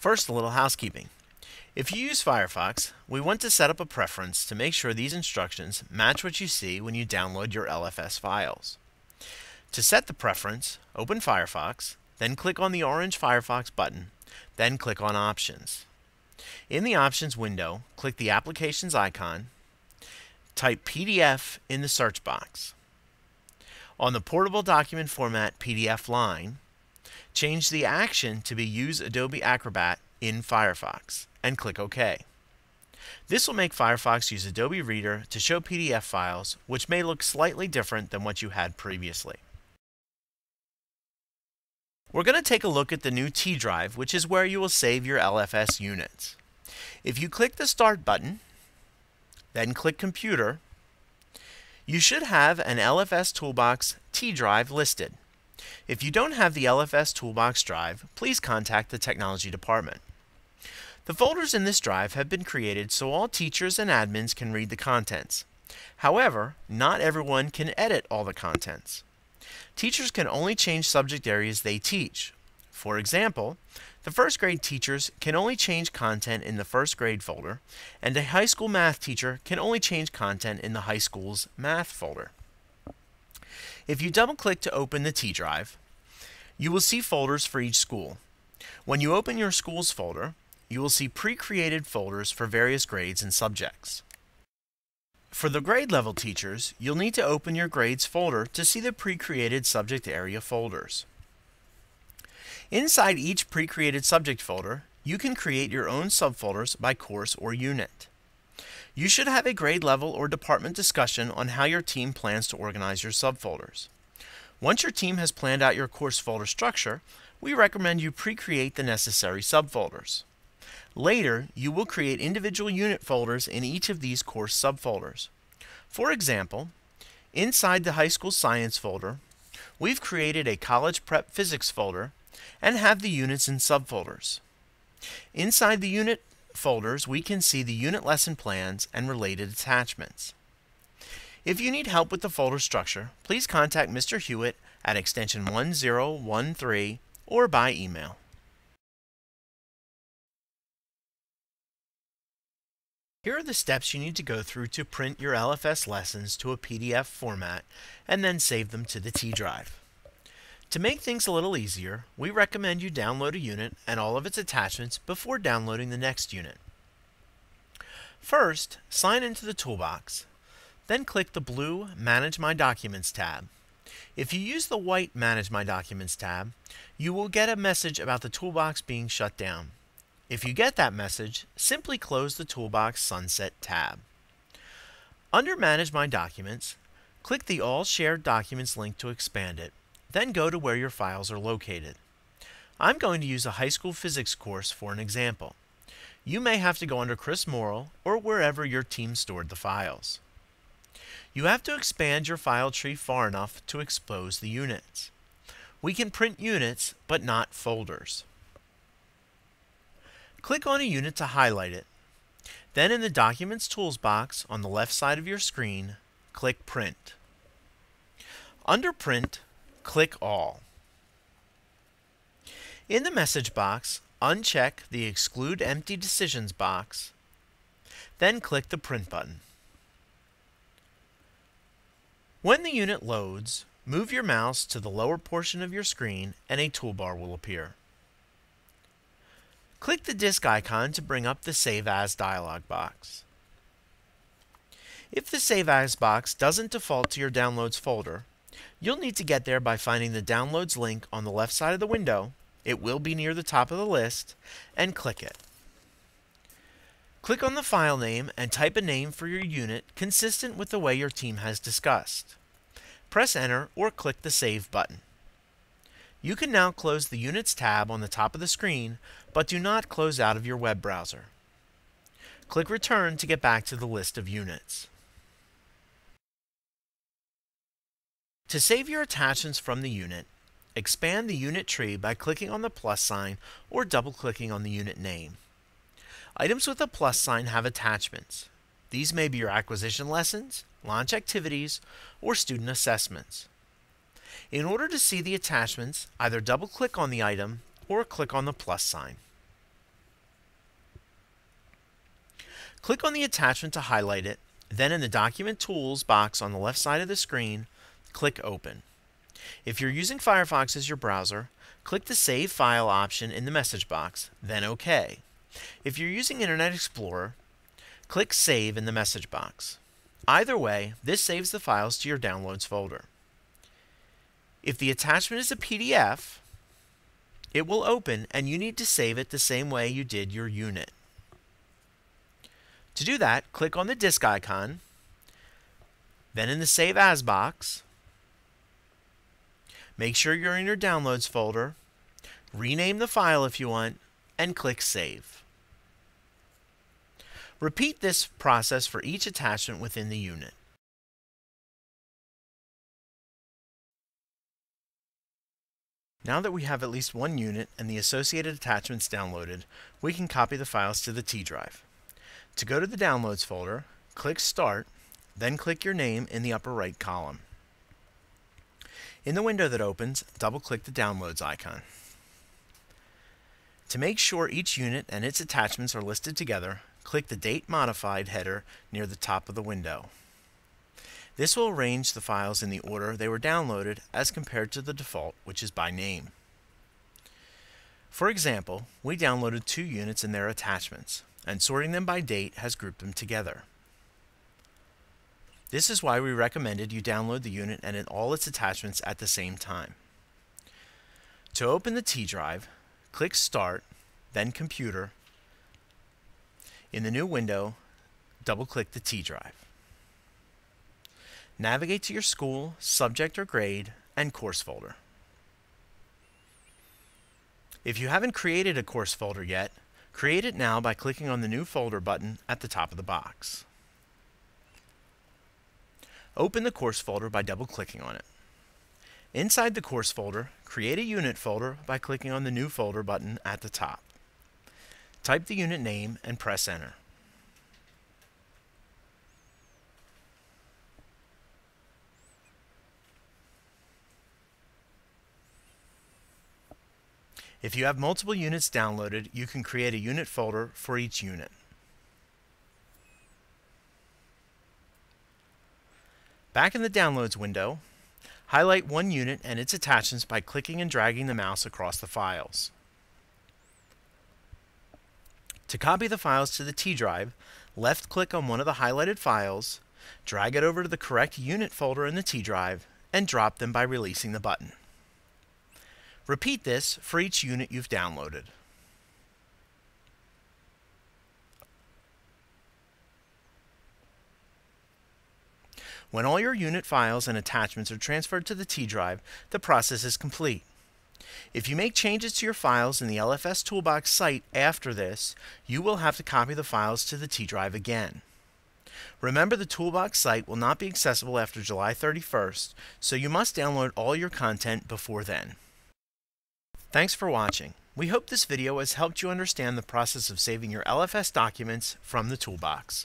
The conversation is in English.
First, a little housekeeping. If you use Firefox, we want to set up a preference to make sure these instructions match what you see when you download your LFS files. To set the preference, open Firefox, then click on the orange Firefox button, then click on Options. In the Options window, click the Applications icon, type PDF in the search box. On the Portable Document Format PDF line, change the action to be Use Adobe Acrobat in Firefox and click OK. This will make Firefox use Adobe Reader to show PDF files, which may look slightly different than what you had previously. We're going to take a look at the new T drive, which is where you will save your LFS units. If you click the Start button, then click Computer, you should have an LFS Toolbox T drive listed. If you don't have the LFS Toolbox drive, please contact the Technology Department. The folders in this drive have been created so all teachers and admins can read the contents. However, not everyone can edit all the contents. Teachers can only change subject areas they teach. For example, the first grade teachers can only change content in the first grade folder, and a high school math teacher can only change content in the high school's math folder. If you double click to open the T drive, you will see folders for each school. When you open your school's folder, you will see pre-created folders for various grades and subjects. For the grade level teachers, you'll need to open your grades folder to see the pre-created subject area folders. Inside each pre-created subject folder, you can create your own subfolders by course or unit. You should have a grade level or department discussion on how your team plans to organize your subfolders. Once your team has planned out your course folder structure, we recommend you pre-create the necessary subfolders. Later, you will create individual unit folders in each of these course subfolders. For example, inside the High School Science folder, we've created a College Prep Physics folder and have the units in subfolders. Inside the unit folders, we can see the unit lesson plans and related attachments. If you need help with the folder structure, please contact Mr. Hewitt at extension 1013 or by email. Here are the steps you need to go through to print your LFS lessons to a PDF format and then save them to the T drive. To make things a little easier, we recommend you download a unit and all of its attachments before downloading the next unit. First, sign into the toolbox. Then click the blue Manage My Documents tab. If you use the white Manage My Documents tab, you will get a message about the toolbox being shut down. If you get that message, simply close the Toolbox Sunset tab. Under Manage My Documents, click the All Shared Documents link to expand it, then go to where your files are located. I'm going to use a high school physics course for an example. You may have to go under Chris Morrill or wherever your team stored the files. You have to expand your file tree far enough to expose the units. We can print units, but not folders. Click on a unit to highlight it. Then in the Documents Tools box on the left side of your screen, click Print. Under Print, click All. In the message box, uncheck the Exclude Empty Decisions box, then click the Print button. When the unit loads, move your mouse to the lower portion of your screen and a toolbar will appear. Click the disk icon to bring up the Save As dialog box. If the Save As box doesn't default to your Downloads folder, you'll need to get there by finding the Downloads link on the left side of the window, it will be near the top of the list, and click it. Click on the file name and type a name for your unit consistent with the way your team has discussed. Press Enter or click the Save button. You can now close the Units tab on the top of the screen, but do not close out of your web browser. Click Return to get back to the list of units. To save your attachments from the unit, expand the unit tree by clicking on the plus sign or double-clicking on the unit name. Items with a plus sign have attachments. These may be your acquisition lessons, launch activities, or student assessments. In order to see the attachments, either double-click on the item or click on the plus sign. Click on the attachment to highlight it, then in the Document Tools box on the left side of the screen, click Open. If you're using Firefox as your browser, click the Save File option in the message box, then OK. If you're using Internet Explorer, click Save in the message box. Either way, this saves the files to your Downloads folder. If the attachment is a PDF, it will open and you need to save it the same way you did your unit. To do that, click on the disk icon, then in the Save As box, make sure you're in your Downloads folder, rename the file if you want, and click Save. Repeat this process for each attachment within the unit. Now that we have at least one unit and the associated attachments downloaded, we can copy the files to the T drive. To go to the Downloads folder, click Start, then click your name in the upper right column. In the window that opens, double-click the Downloads icon. To make sure each unit and its attachments are listed together, click the Date Modified header near the top of the window. This will arrange the files in the order they were downloaded as compared to the default, which is by name. For example, we downloaded two units and their attachments, and sorting them by date has grouped them together. This is why we recommended you download the unit and all its attachments at the same time. To open the T drive, click Start, then Computer. In the new window, double-click the T drive. Navigate to your school, subject or grade, and course folder. If you haven't created a course folder yet, create it now by clicking on the New Folder button at the top of the box. Open the course folder by double-clicking on it. Inside the course folder, create a unit folder by clicking on the New Folder button at the top. Type the unit name and press Enter. If you have multiple units downloaded, you can create a unit folder for each unit. Back in the Downloads window, highlight one unit and its attachments by clicking and dragging the mouse across the files. To copy the files to the T drive, left-click on one of the highlighted files, drag it over to the correct unit folder in the T drive, and drop them by releasing the button. Repeat this for each unit you've downloaded. When all your unit files and attachments are transferred to the T drive, the process is complete. If you make changes to your files in the LFS Toolbox site after this, you will have to copy the files to the T drive again. Remember the Toolbox site will not be accessible after July 31st, so you must download all your content before then. Thanks for watching. We hope this video has helped you understand the process of saving your LFS documents from the toolbox.